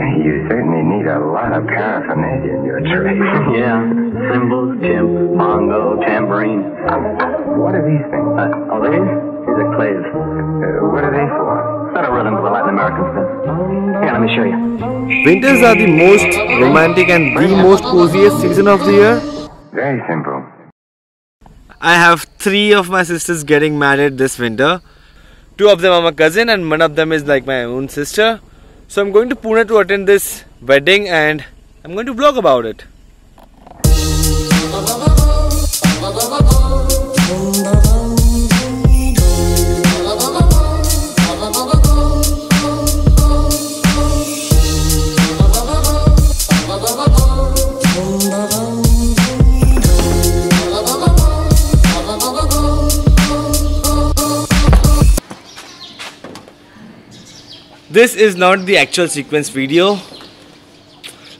You certainly need a lot of paraphernalia in your trade. yeah, cymbals, chimp, bongo, tambourine. what are these things? Uh, oh, these? These are claves. Uh, what are they for? Not a rhythm for the Latin American stuff. Here, let me show you. Winters are the most romantic and the most coziest season of the year. Very simple. I have three of my sisters getting married this winter. Two of them are my cousin and one of them is like my own sister. So I'm going to Pune to attend this wedding and I'm going to vlog about it. This is not the actual sequence video.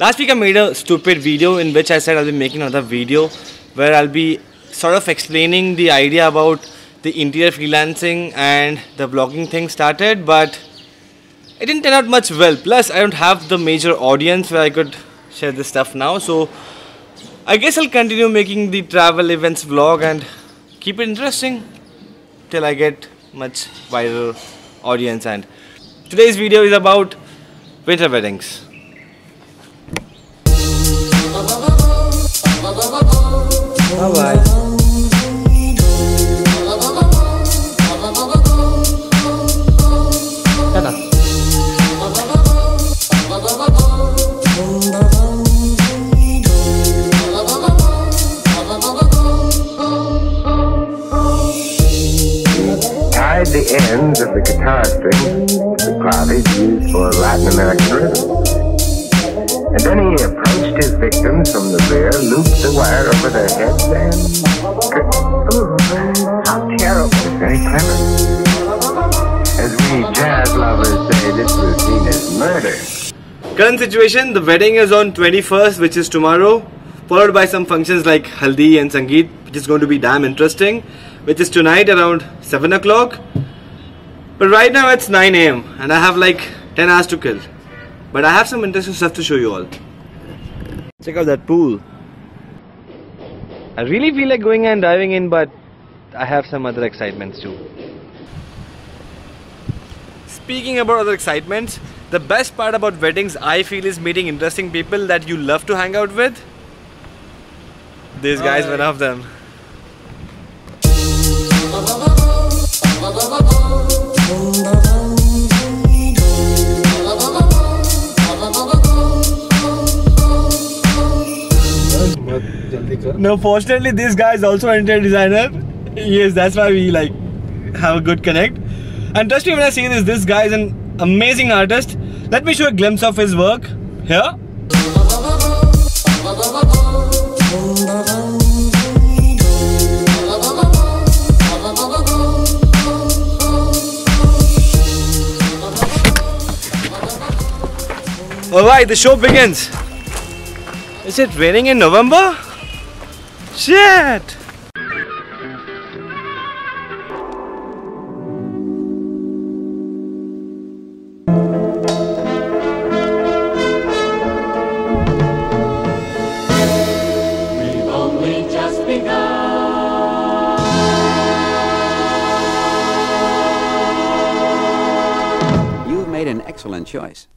Last week I made a stupid video in which I said I'll be making another video where I'll be sort of explaining the idea about the interior freelancing and the vlogging thing started but it didn't turn out much well. Plus I don't have the major audience where I could share this stuff now so I guess I'll continue making the travel events vlog and keep it interesting till I get much wider audience and Today's video is about winter weddings. Bye bye. The ends of the guitar strings the claves used for Latin American rhythm. And then he approached his victims from the rear, looped the wire over their heads, and... Ooh, how terrible. Very clever. As we jazz lovers say, this routine is murder. Current situation, the wedding is on 21st, which is tomorrow, followed by some functions like Haldi and Sangeet, which is going to be damn interesting, which is tonight around 7 o'clock. But right now it's 9 am and I have like 10 hours to kill. But I have some interesting stuff to show you all. Check out that pool. I really feel like going and diving in but I have some other excitements too. Speaking about other excitements, the best part about weddings I feel is meeting interesting people that you love to hang out with. These guy's one of them. No, fortunately, this guy is also an interior designer. Yes, that's why we like have a good connect. And trust me when I say this, this guy is an amazing artist. Let me show a glimpse of his work here. Alright, the show begins. Is it raining in November? Shit! You've made an excellent choice.